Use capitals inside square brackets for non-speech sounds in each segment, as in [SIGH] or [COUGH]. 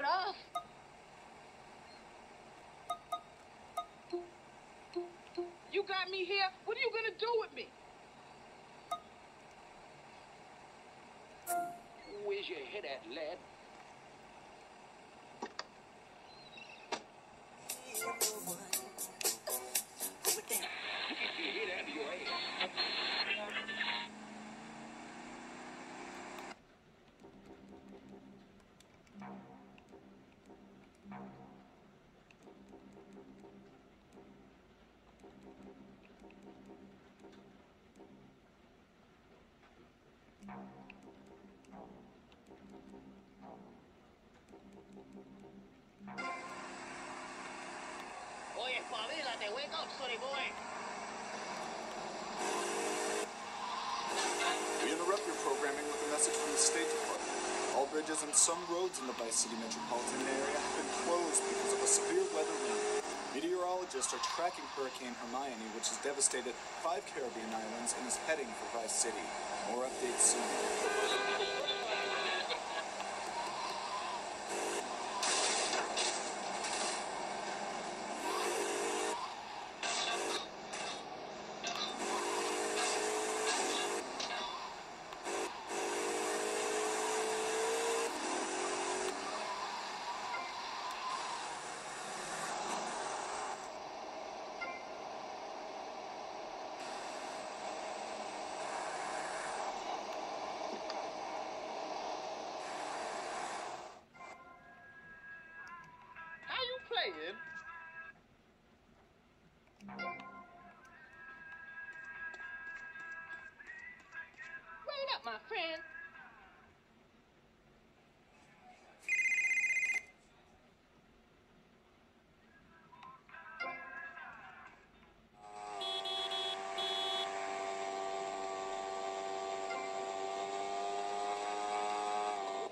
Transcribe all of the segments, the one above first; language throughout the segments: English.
rough. You got me here. What are you gonna do with me? Where's your head at, lad? Oye, espabilate, wake up, sonny boy. We interrupt your programming with a message from the State Department. All bridges and some roads in the Vice City metropolitan area have been closed because of a severe weather warning. Meteorologists are tracking Hurricane Hermione, which has devastated five Caribbean islands and is heading for Vice City. More updates soon.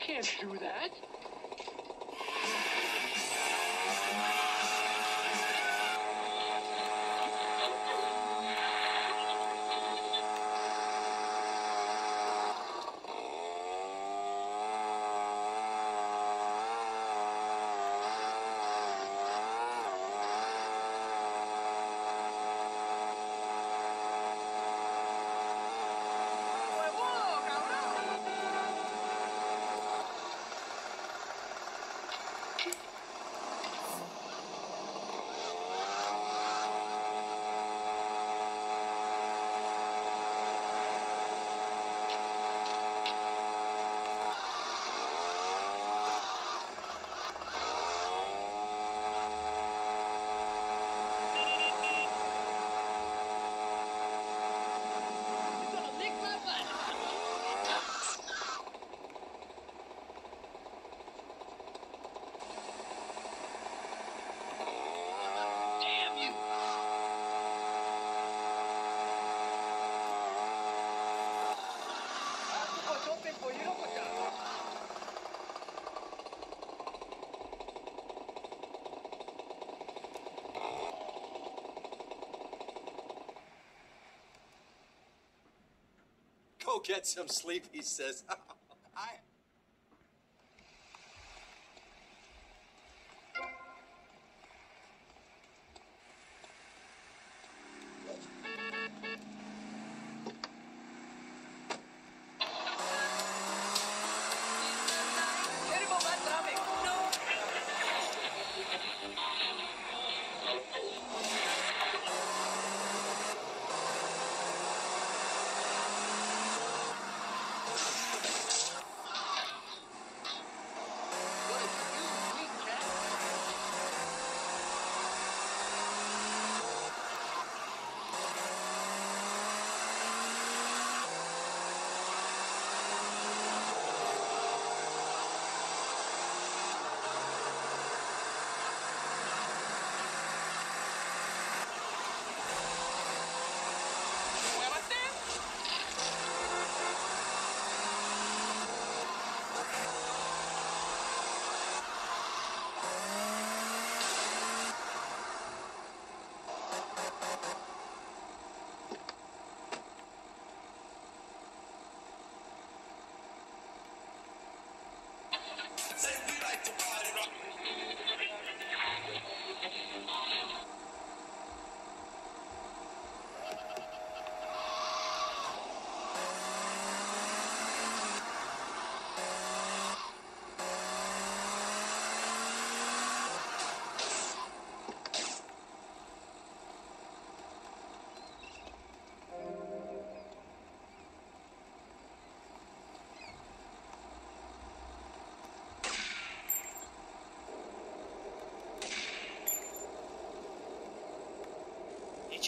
Can't do that. Get some sleep, he says. [LAUGHS]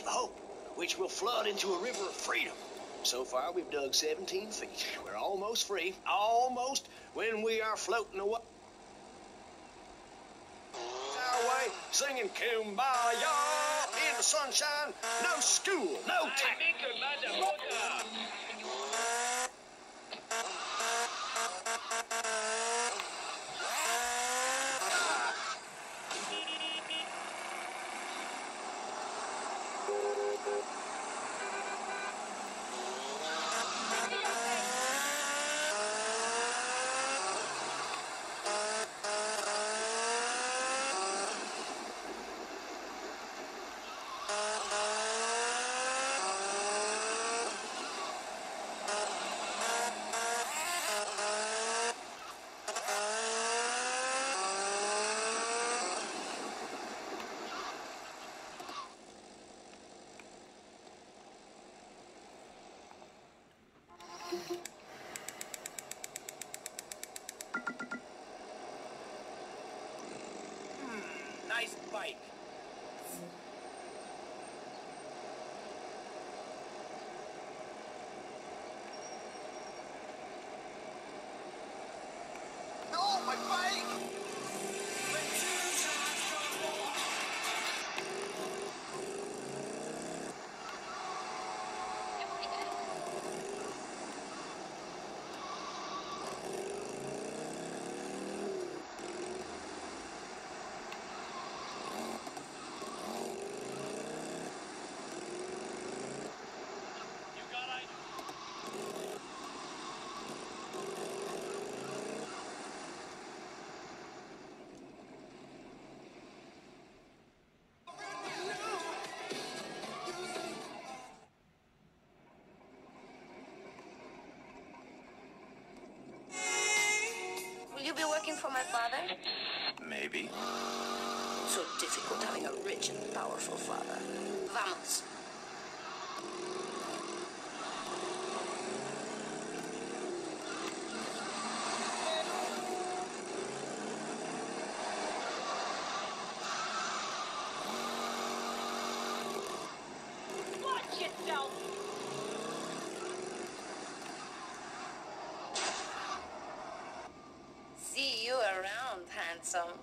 Of Hope, which will flood into a river of freedom. So far, we've dug 17 feet. We're almost free. Almost when we are floating away. Our way, singing Kumbaya in the sunshine. No school, no time. Nice bike. No, my bike! For my father? Maybe. So difficult having a rich and powerful father. Vamos. Handsome.